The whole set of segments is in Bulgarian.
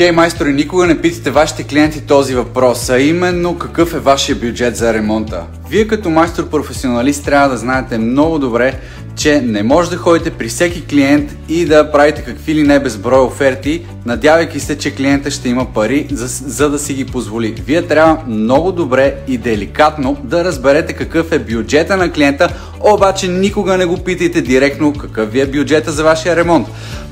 Хей, майстори, никога не питате вашите клиенти този въпрос, а именно какъв е вашия бюджет за ремонта. Вие като майстор-професионалист трябва да знаете много добре, че не може да ходите при всеки клиент и да правите какви ли не безброй оферти, надявайки се, че клиента ще има пари, за, за да си ги позволи. Вие трябва много добре и деликатно да разберете какъв е бюджета на клиента, обаче никога не го питайте директно какъв ви е бюджета за вашия ремонт.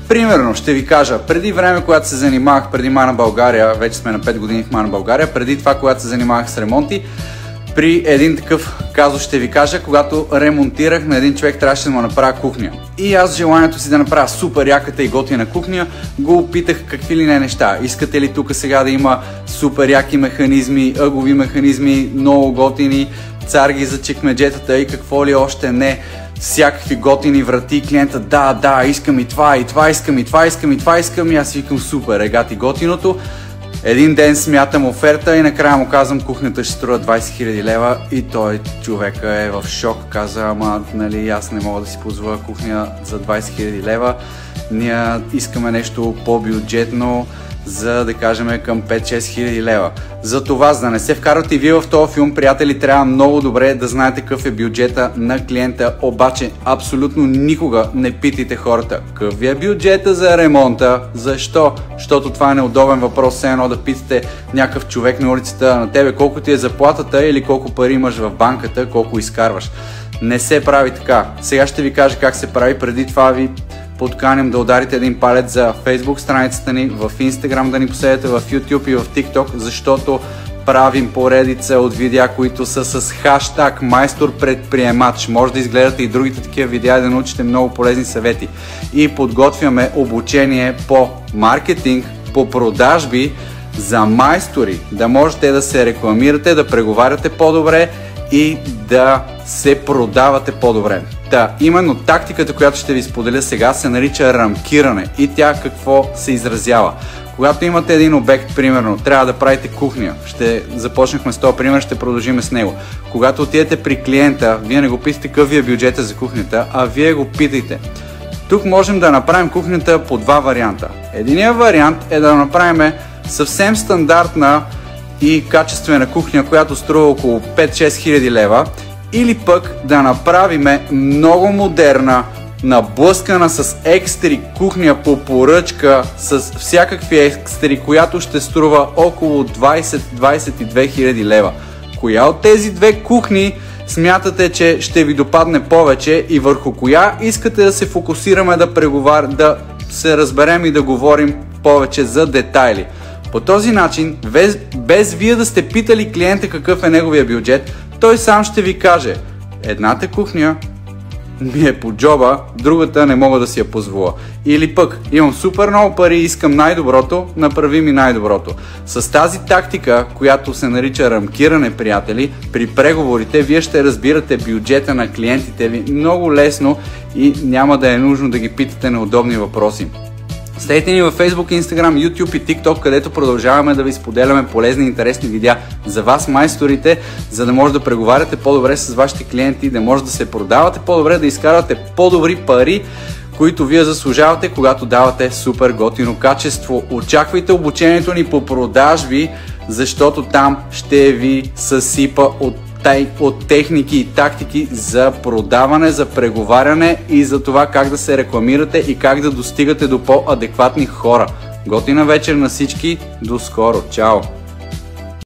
Примерно, ще ви кажа, преди време, когато се занимавах преди Мана България, вече сме на 5 години в Мана България, преди това, когато се занимавах с ремонти, при един такъв казус ще ви кажа, когато ремонтирах на един човек, трябваше да му направя кухня. И аз желанието си да направя супер яката и готина кухня, го опитах какви ли не неща. Искате ли тук сега да има супер яки механизми, ъгови механизми, много готини, царги за чекмеджетата и какво ли още не всякакви готини врати клиента, да, да, искам и това, и това искам, и това искам, и това искам, и аз викам супер, егати готиното. Един ден смятам оферта и накрая му казвам кухнята ще струва 20 000 лева и той човека е в шок, каза, ама нали аз не мога да си позволя кухня за 20 000 лева, ние искаме нещо по-бюджетно, за да кажем към 5-6 хиляди лева. За това, за да не се вкарвате и вие в този филм, приятели, трябва много добре да знаете какъв е бюджета на клиента, обаче абсолютно никога не питайте хората какъв е бюджета за ремонта. Защо? Защото това е неудобен въпрос, все едно да питате някакъв човек на улицата на тебе колко ти е заплатата или колко пари имаш в банката, колко изкарваш. Не се прави така. Сега ще ви кажа как се прави. Преди това ви подканям да ударите един палец за Facebook страницата ни, в Instagram да ни последвате, в YouTube и в TikTok, защото правим поредица от видеа, които са с хаштаг майстор предприемач. Може да изгледате и другите такива видеа и да научите много полезни съвети. И подготвяме обучение по маркетинг, по продажби за майстори, да можете да се рекламирате, да преговаряте по-добре и да се продавате по-добре. Да, именно тактиката, която ще ви споделя сега, се нарича рамкиране и тя какво се изразява. Когато имате един обект, примерно, трябва да правите кухня, ще започнахме с този пример, ще продължим с него. Когато отидете при клиента, вие не го питате какъв ви е бюджета за кухнята, а вие го питайте. Тук можем да направим кухнята по два варианта. Единият вариант е да направим съвсем стандартна и качествена кухня, която струва около 5-6 хиляди лева или пък да направим много модерна, наблъскана с екстри кухня по поръчка с всякакви екстри, която ще струва около 20-22 хиляди лева. Коя от тези две кухни смятате, че ще ви допадне повече и върху коя искате да се фокусираме да преговар, да се разберем и да говорим повече за детайли. По този начин, без, без вие да сте питали клиента какъв е неговия бюджет, той сам ще ви каже, едната кухня ми е по джоба, другата не мога да си я позволя. Или пък, имам супер много пари и искам най-доброто, направи ми най-доброто. С тази тактика, която се нарича рамкиране, приятели, при преговорите вие ще разбирате бюджета на клиентите ви много лесно и няма да е нужно да ги питате на удобни въпроси. Следете ни във Facebook, Instagram, YouTube и TikTok, където продължаваме да ви споделяме полезни и интересни видеа за вас, майсторите, за да може да преговаряте по-добре с вашите клиенти, да може да се продавате по-добре, да изкарвате по-добри пари, които вие заслужавате, когато давате супер готино качество. Очаквайте обучението ни по продажби, защото там ще ви съсипа от от техники и тактики за продаване, за преговаряне и за това как да се рекламирате и как да достигате до по-адекватни хора. Готина вечер на всички, до скоро, чао!